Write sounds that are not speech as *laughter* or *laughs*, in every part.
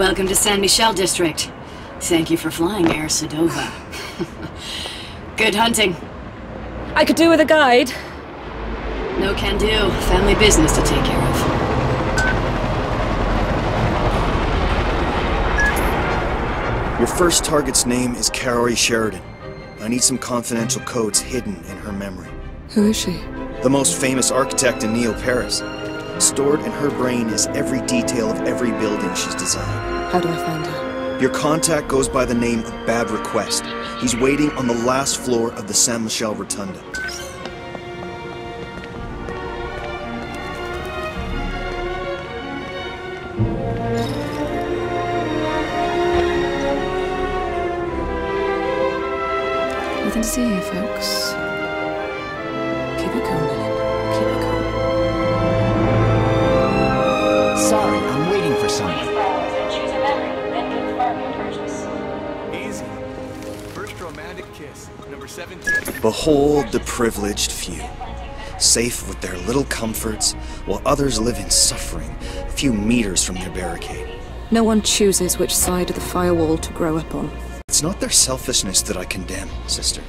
Welcome to Saint Michel District. Thank you for flying Air Sedova. *laughs* Good hunting. I could do with a guide. No can do. Family business to take care of. Your first target's name is Kaori Sheridan. I need some confidential codes hidden in her memory. Who is she? The most famous architect in Neo-Paris. Stored in her brain is every detail of every building she's designed. How do I find her? Your contact goes by the name of Bad Request. He's waiting on the last floor of the Saint Michel Rotunda. Sorry, I'm waiting for someone. Please browse and choose a memory, then confirm your purchase. Easy. First romantic kiss, number 17. Behold the privileged few. Safe with their little comforts, while others live in suffering a few meters from their barricade. No one chooses which side of the firewall to grow up on. It's not their selfishness that I condemn, sister.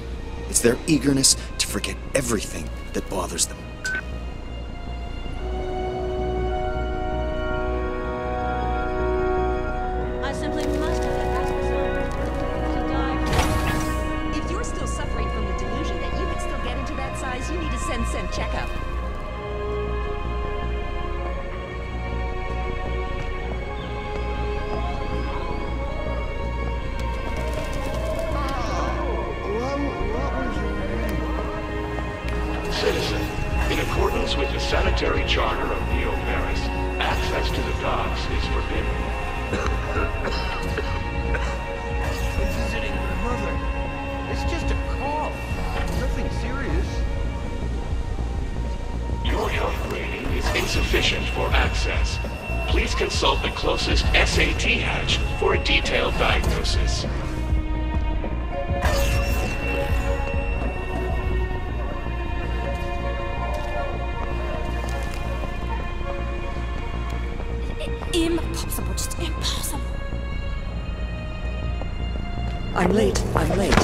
It's their eagerness to forget everything that bothers them. Impossible, just impossible. I'm late. I'm late.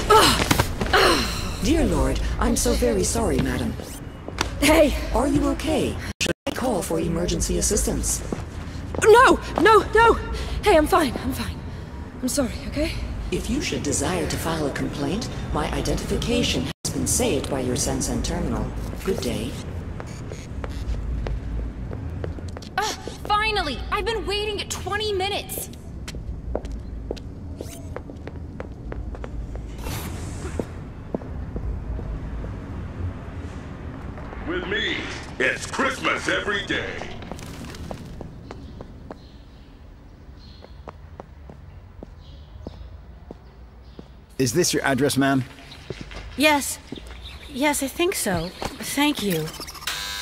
Dear Lord, I'm so very sorry, madam. Hey! Are you okay? Should I call for emergency assistance? No! No! No! Hey, I'm fine. I'm fine. I'm sorry, okay? If you should desire to file a complaint, my identification has been saved by your Sensen terminal. Good day. Finally! I've been waiting 20 minutes. With me, it's Christmas every day. Is this your address, ma'am? Yes. Yes, I think so. Thank you.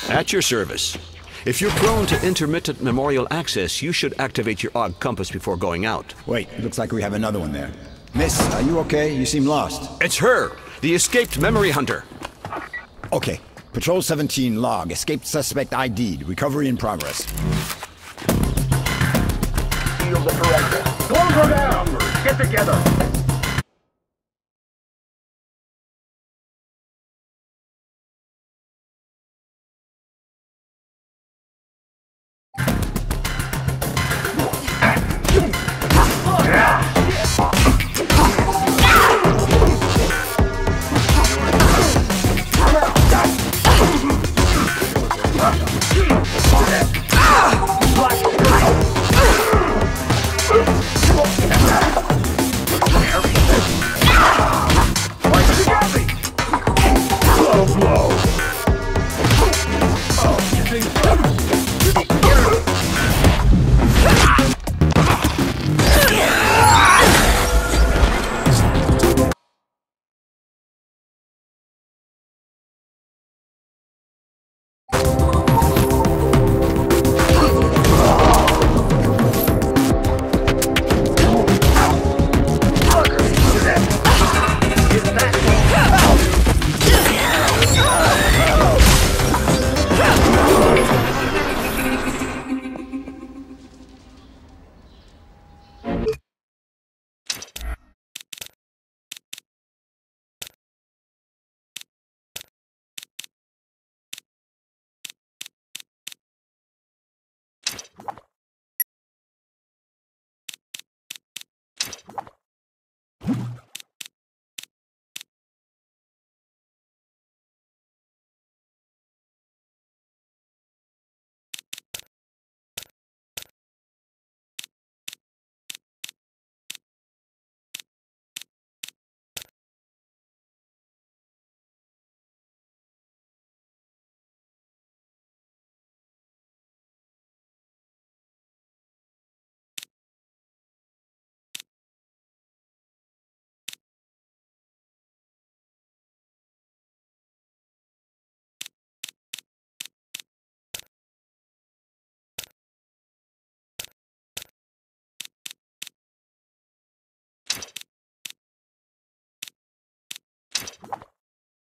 At your service. If you're prone to intermittent memorial access, you should activate your odd compass before going out. Wait, looks like we have another one there. Miss, are you okay? You seem lost. It's her, the escaped memory hunter. Okay. Patrol 17 log. Escaped suspect ID'd. Recovery in progress. Feel the correctness. Close her down! Get together!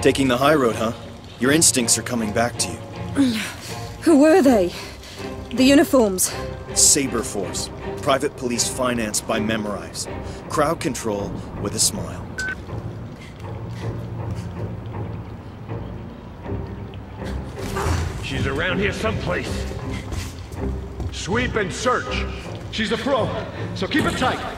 Taking the high road, huh? Your instincts are coming back to you. *sighs* Who were they? The uniforms. Saber Force. Private police financed by Memorize. Crowd control with a smile. She's around here someplace. Sweep and search. She's a pro, so keep it tight.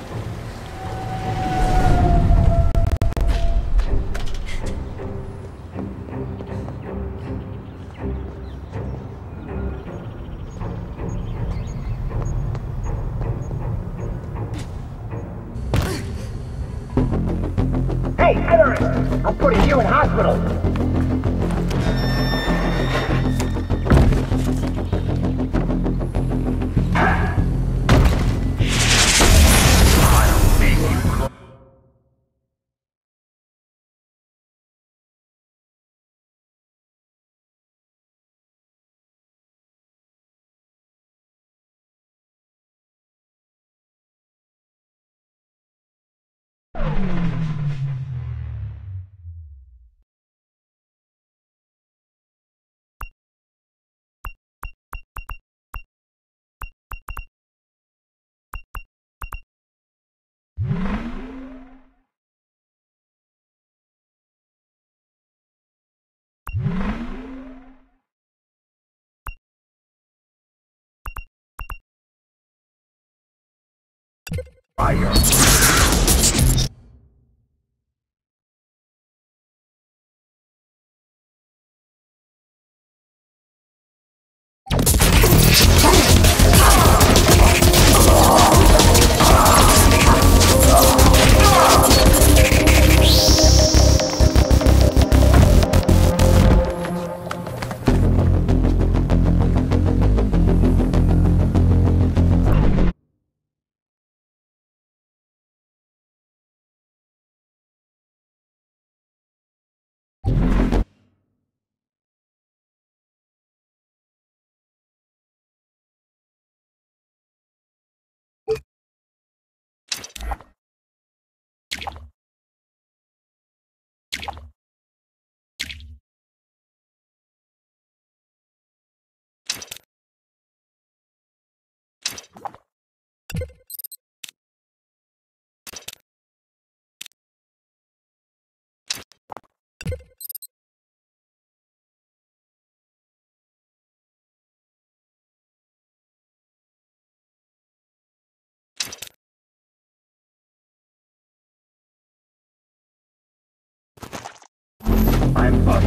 Fire!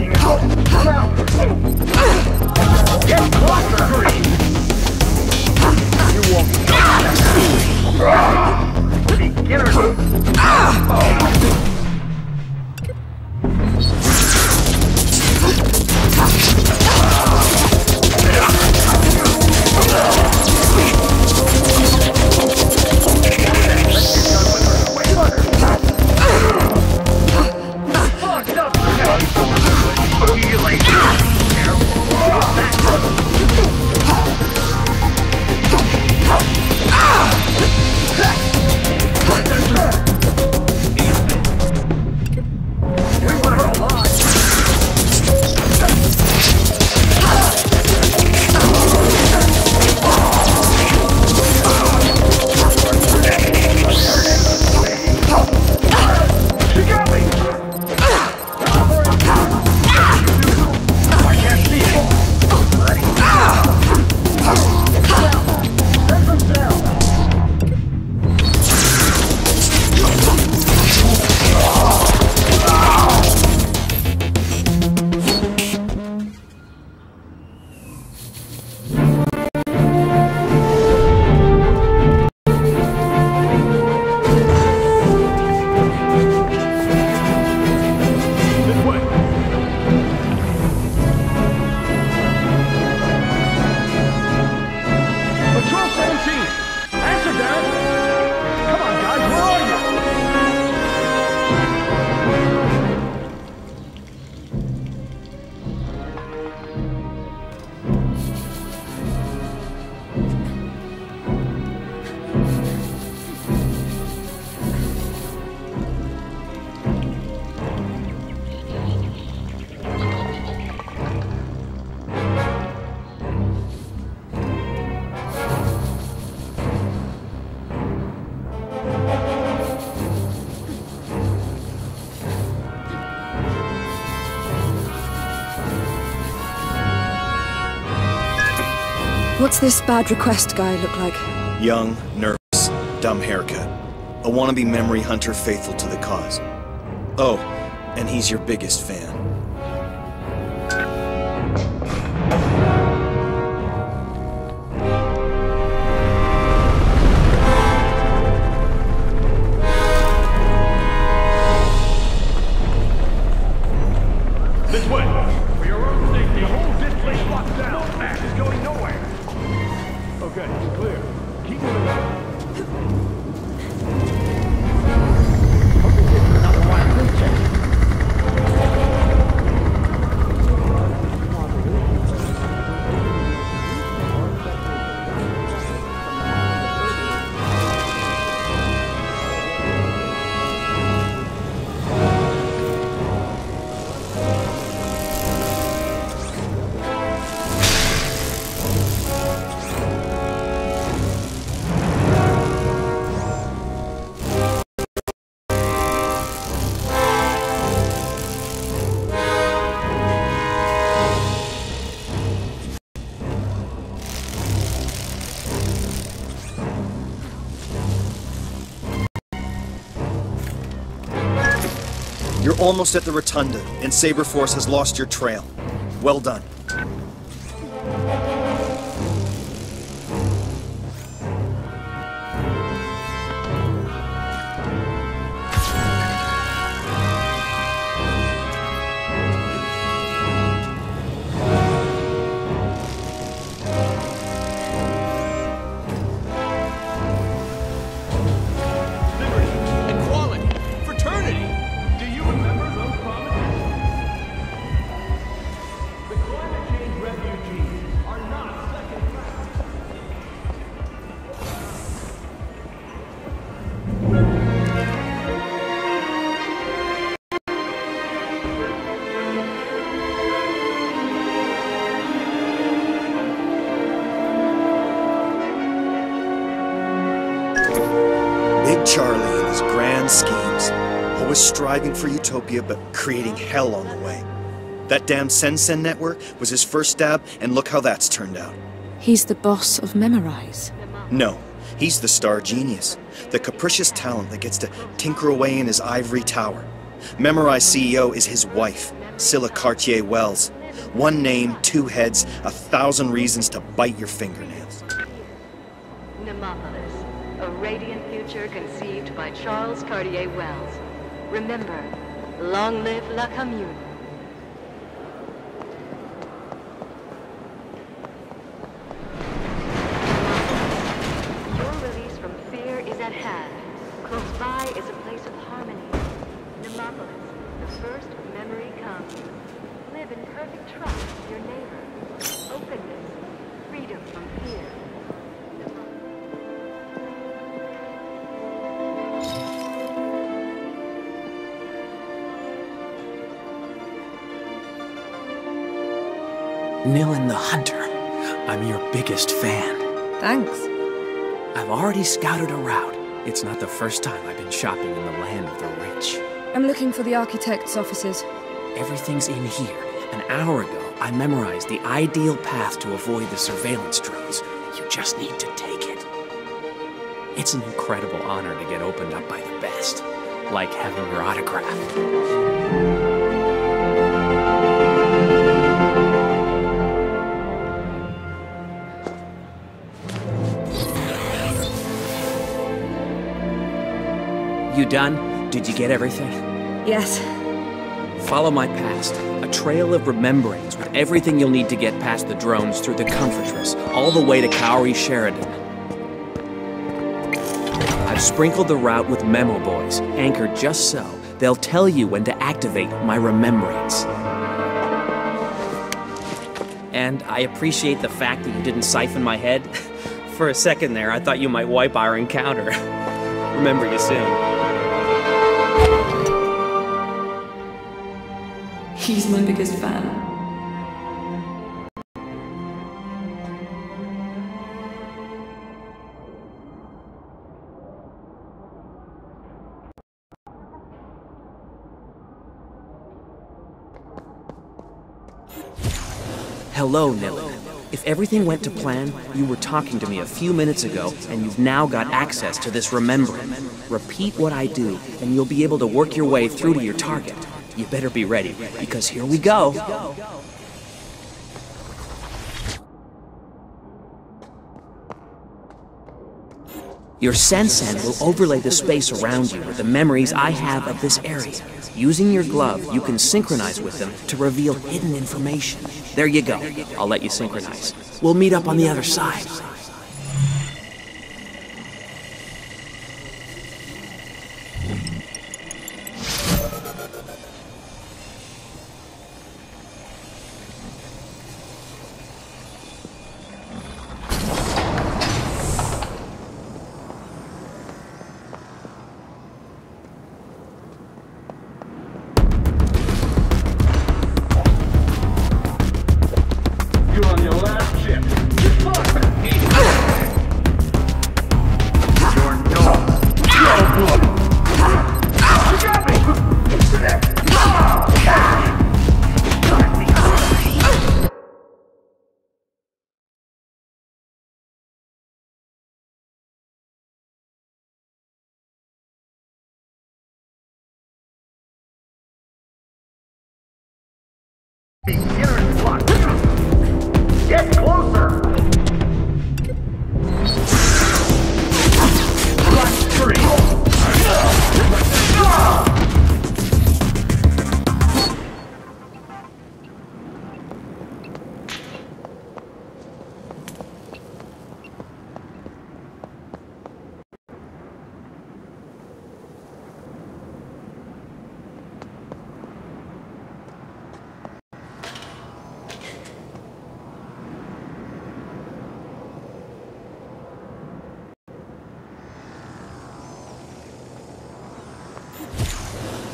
I'm! Come out! Get closer, You won't Beginner! What's this bad request guy look like? Young, nervous, dumb haircut. A wannabe memory hunter faithful to the cause. Oh, and he's your biggest fan. Almost at the Rotunda, and Saber Force has lost your trail. Well done. Striving for utopia, but creating hell on the way. That damn Sensen network was his first stab, and look how that's turned out. He's the boss of Memorize. No, he's the star genius. The capricious talent that gets to tinker away in his ivory tower. Memorize CEO is his wife, Scylla Cartier Wells. One name, two heads, a thousand reasons to bite your fingernails. Nemopolis, a radiant future conceived by Charles Cartier Wells. Remember, long live La Commune. Nilin the Hunter. I'm your biggest fan. Thanks. I've already scouted a route. It's not the first time I've been shopping in the land of the rich. I'm looking for the architect's offices. Everything's in here. An hour ago, I memorized the ideal path to avoid the surveillance drones. You just need to take it. It's an incredible honor to get opened up by the best, like having your autograph. Done? Did you get everything? Yes. Follow my past. A trail of remembrance with everything you'll need to get past the drones through the Comfortress, all the way to Kaori Sheridan. I've sprinkled the route with memo boys, anchored just so they'll tell you when to activate my remembrance. And I appreciate the fact that you didn't siphon my head. *laughs* For a second there, I thought you might wipe our encounter. *laughs* Remember you soon. He's my biggest fan. Hello, Nilin. If everything went to plan, you were talking to me a few minutes ago, and you've now got access to this remembering. Repeat what I do, and you'll be able to work your way through to your target. You better be ready, because here we go. Your Sensen will overlay the space around you with the memories I have of this area. Using your glove, you can synchronize with them to reveal hidden information. There you go. I'll let you synchronize. We'll meet up on the other side. Get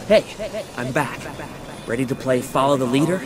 Hey, I'm back. Ready to play Follow the Leader?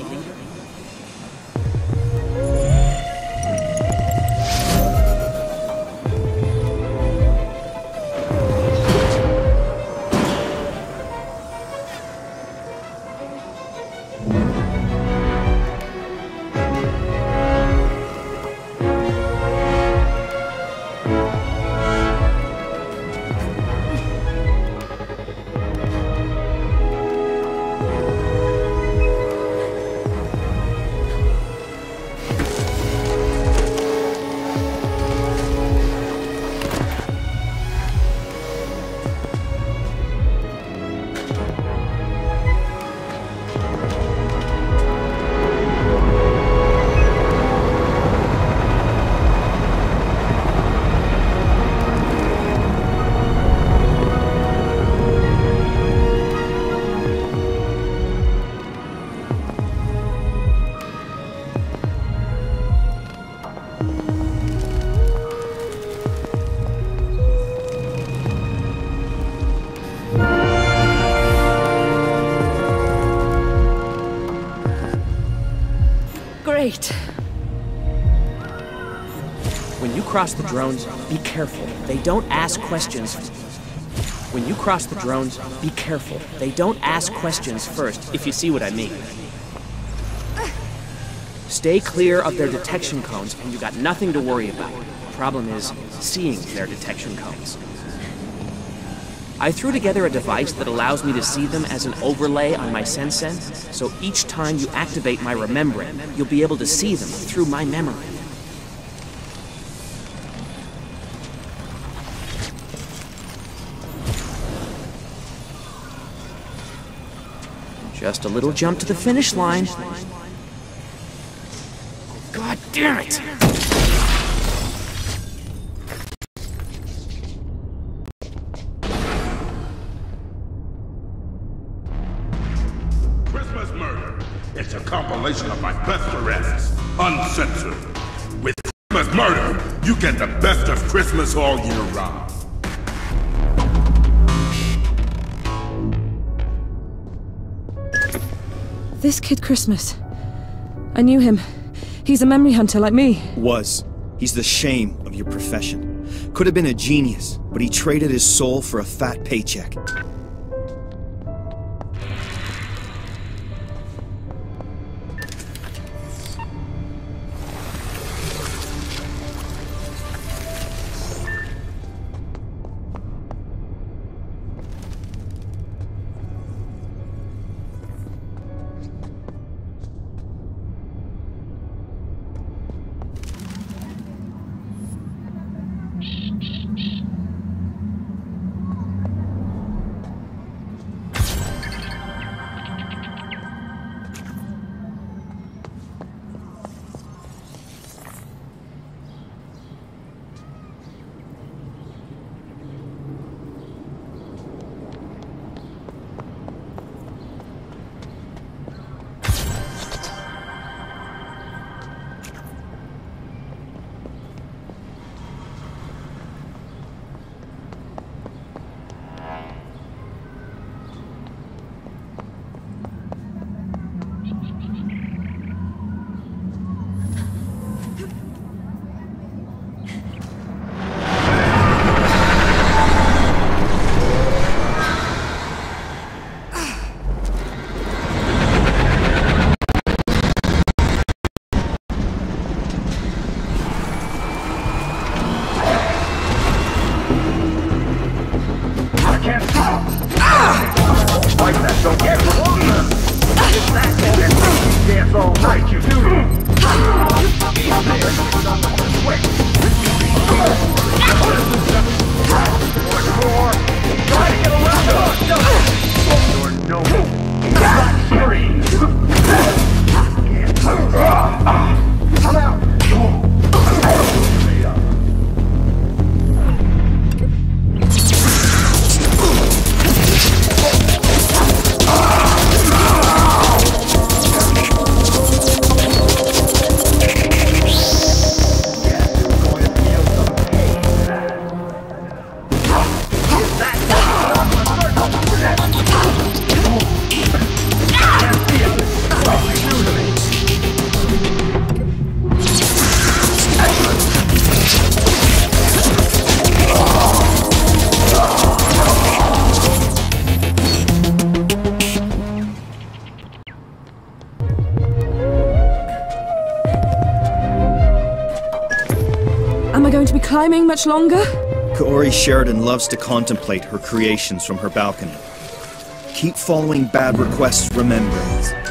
Cross the drones, be careful. They don't ask questions. When you cross the drones, be careful. They don't ask questions first, if you see what I mean. Stay clear of their detection cones, and you got nothing to worry about. Problem is, seeing their detection cones. I threw together a device that allows me to see them as an overlay on my Sensen, so each time you activate my remembering, you'll be able to see them through my memory. Just a little jump to the finish line. God damn it! Christmas Murder. It's a compilation of my best arrests, uncensored. With Christmas Murder, you get the best of Christmas all year round. This kid Christmas. I knew him. He's a memory hunter like me. Was. He's the shame of your profession. Could have been a genius, but he traded his soul for a fat paycheck. Much longer? Kaori Sheridan loves to contemplate her creations from her balcony. Keep following bad requests remembrance.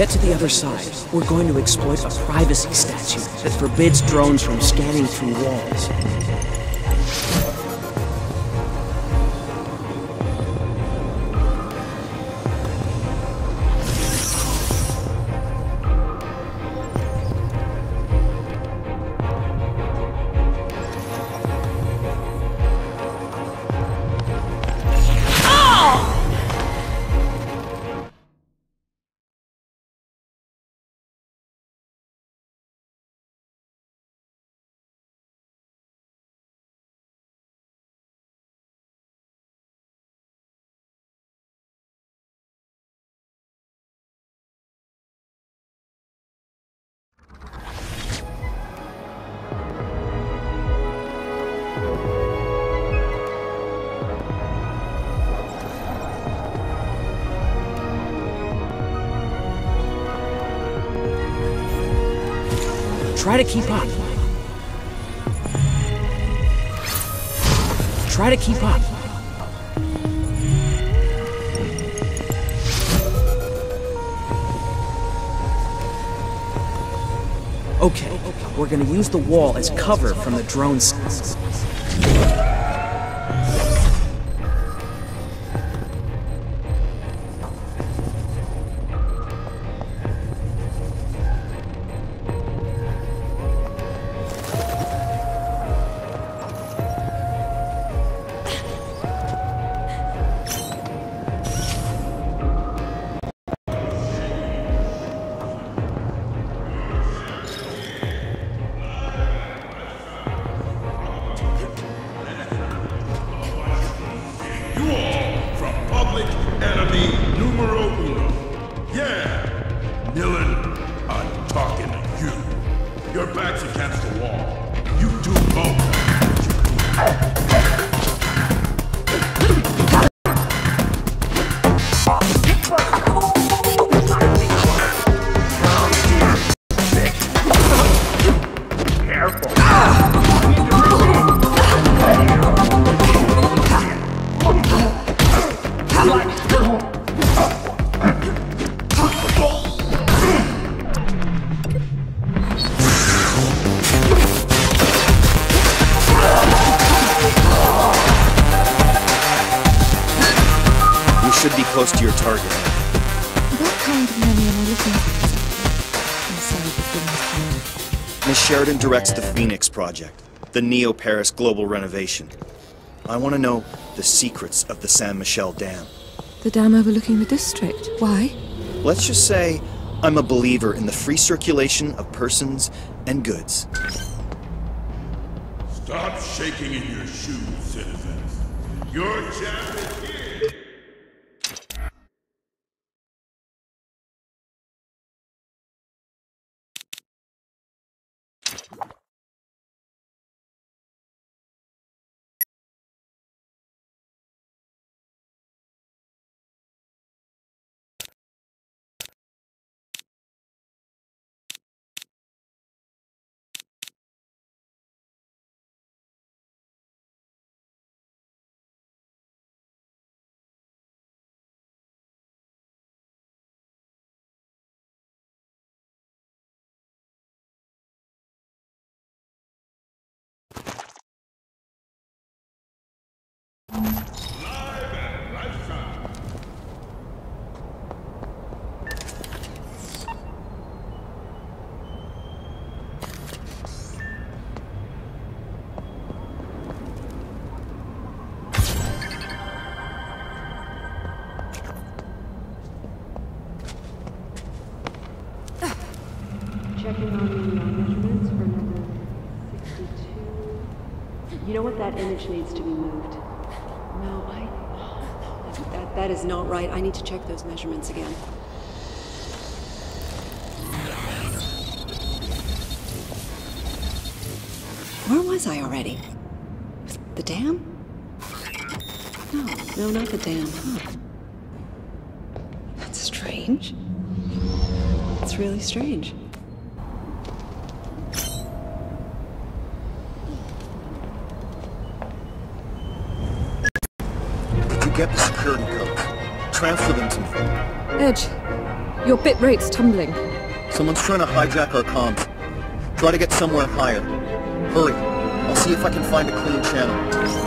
Get to the other side, we're going to exploit a privacy statute that forbids drones from scanning through walls. Try to keep up. Try to keep up. Okay, we're gonna use the wall as cover from the drones. Sheridan directs the Phoenix Project, the Neo Paris global renovation. I want to know the secrets of the Saint Michel Dam. The dam overlooking the district. Why? Let's just say I'm a believer in the free circulation of persons and goods. Stop shaking in your shoes, citizens. Your chance image needs to be moved. No, I. oh, no, That, that is not right. I need to check those measurements again. Where was I already? The dam? No, no, not the dam. Huh. That's strange. It's really strange. Did you get the security codes? Transfer them to me. Edge, your bit rate's tumbling. Someone's trying to hijack our comms. Try to get somewhere higher. Hurry. I'll see if I can find a clean channel.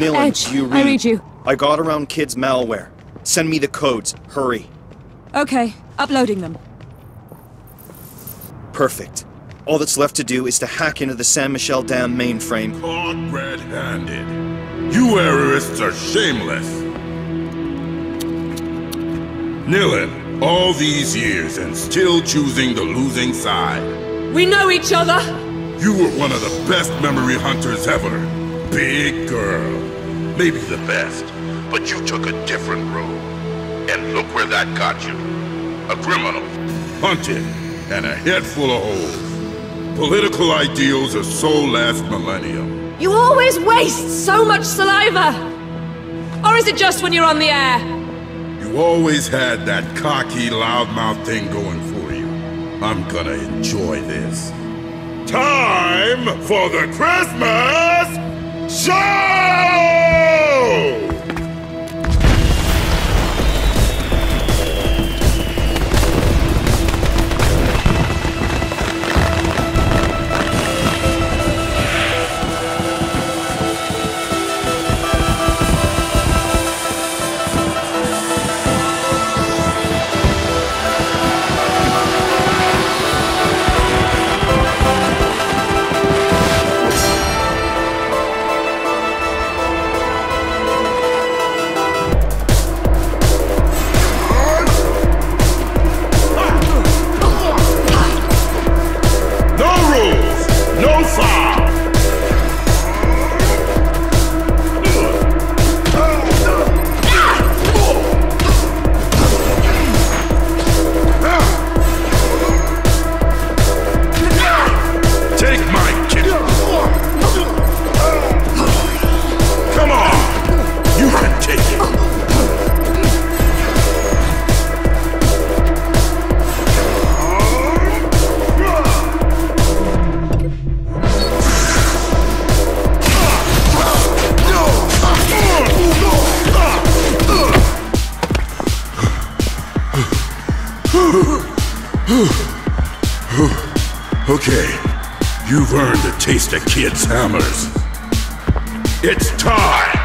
Nilin, Edge, do you read? I read you. I got around kids' malware. Send me the codes. Hurry. Okay, uploading them. Perfect. All that's left to do is to hack into the Saint Michel Dam mainframe. Caught red-handed. You errorists are shameless. Nilin, all these years and still choosing the losing side. We know each other! You were one of the best memory hunters ever. Big girl. Maybe the best, but you took a different road. And look where that got you. A criminal. Hunted. And a head full of holes. Political ideals are so last millennium. You always waste so much saliva! Or is it just when you're on the air? You always had that cocky, loudmouth thing going for you. I'm gonna enjoy this. Time for the Christmas show! Earned a kids' hammers. It's time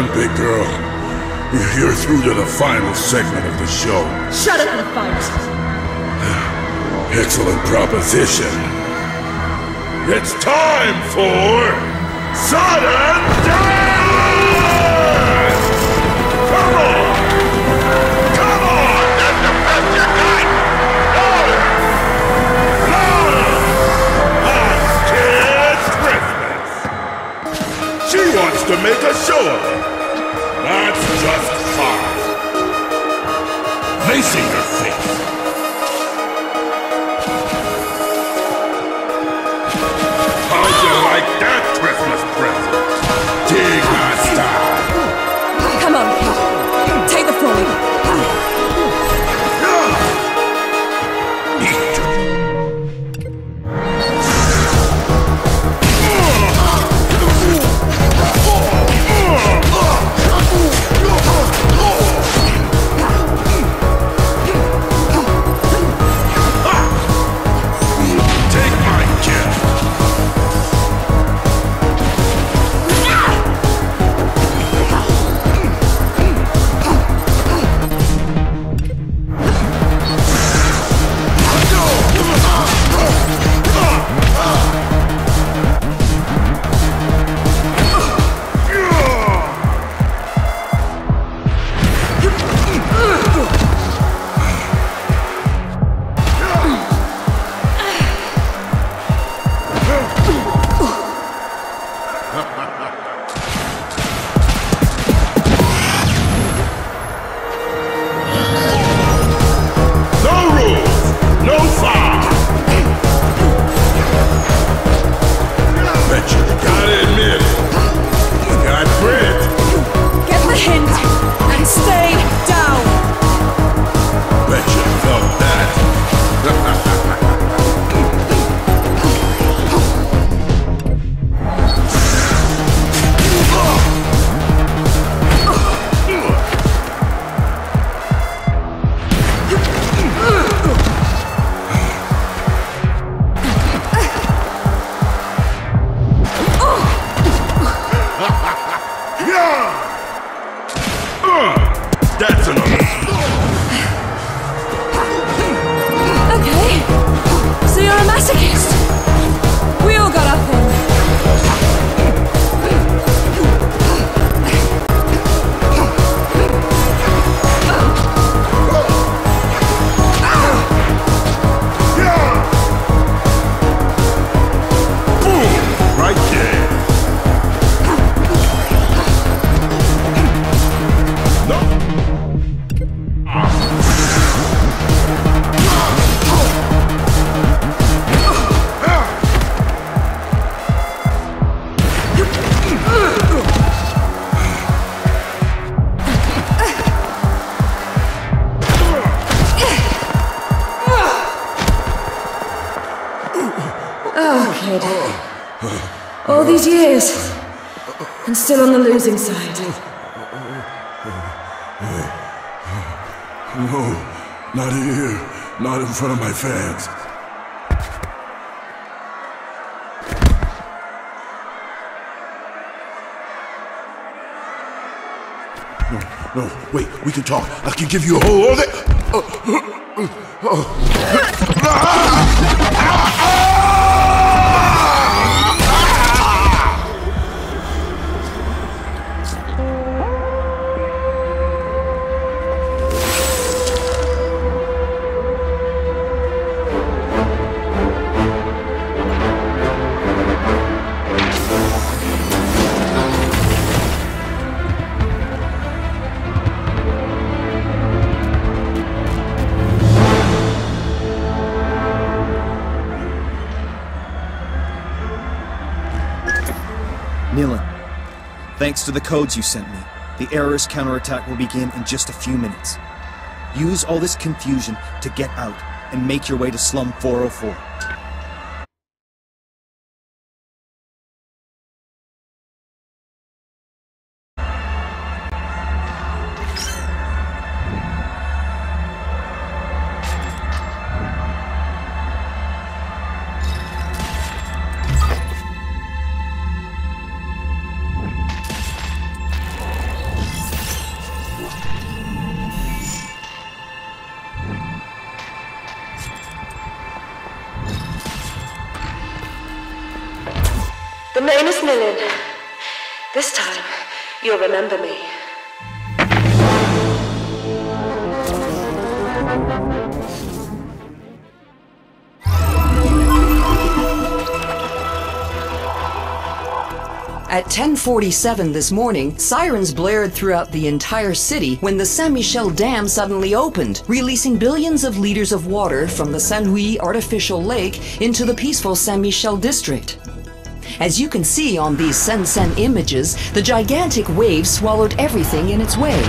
done, big girl. You're through to the final segment of the show. Shut up and fight! Excellent proposition. It's time for sudden death! Come on! Come on! That's the best you got! Louder! Louder! That's Kids Christmas! She wants to make a show of it. Masochist. In front of my fans. No, no, wait, we can talk. I can give you a whole other. Nilin, to the codes you sent me, the error's counterattack will begin in just a few minutes. Use all this confusion to get out and make your way to Slum 404. At 1047 this morning, sirens blared throughout the entire city when the Saint-Michel Dam suddenly opened, releasing billions of liters of water from the Saint-Louis artificial lake into the peaceful Saint-Michel district. As you can see on these Sen-Sen images, the gigantic wave swallowed everything in its way.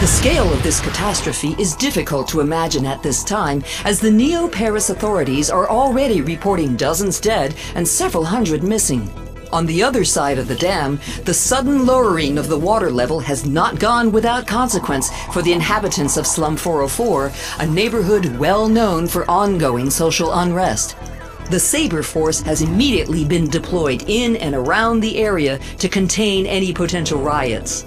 The scale of this catastrophe is difficult to imagine at this time, as the Neo-Paris authorities are already reporting dozens dead and several hundred missing. On the other side of the dam, the sudden lowering of the water level has not gone without consequence for the inhabitants of Slum 404, a neighborhood well known for ongoing social unrest. The Sabre Force has immediately been deployed in and around the area to contain any potential riots.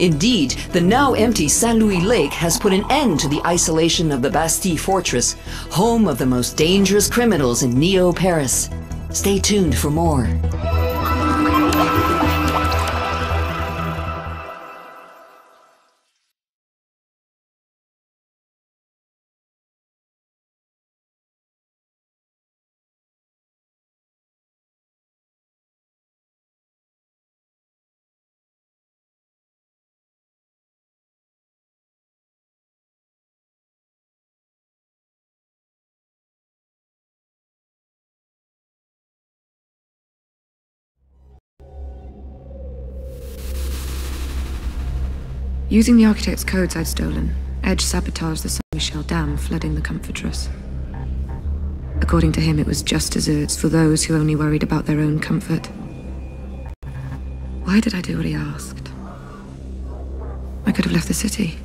Indeed, the now empty Saint Louis Lake has put an end to the isolation of the Bastille Fortress, home of the most dangerous criminals in Neo Paris. Stay tuned for more. Using the architect's codes I'd stolen, Edge sabotaged the Saint Michel Dam, flooding the Comfortress. According to him, it was just desserts for those who only worried about their own comfort. Why did I do what he asked? I could have left the city.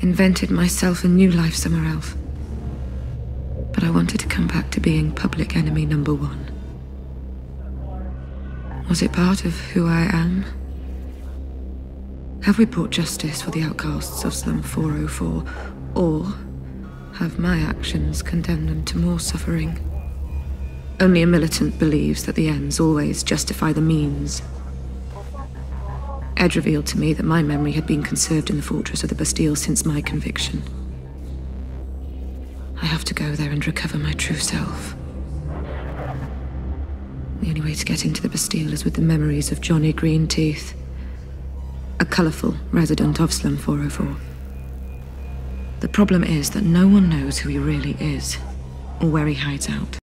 Invented myself a new life somewhere else. But I wanted to come back to being public enemy number one. Was it part of who I am? Have we brought justice for the outcasts of Slum 404, or have my actions condemned them to more suffering? Only a militant believes that the ends always justify the means. Edge revealed to me that my memory had been conserved in the fortress of the Bastille since my conviction. I have to go there and recover my true self. The only way to get into the Bastille is with the memories of Johnny Greenteeth, a colourful resident of Slum 404. The problem is that no one knows who he really is, or where he hides out.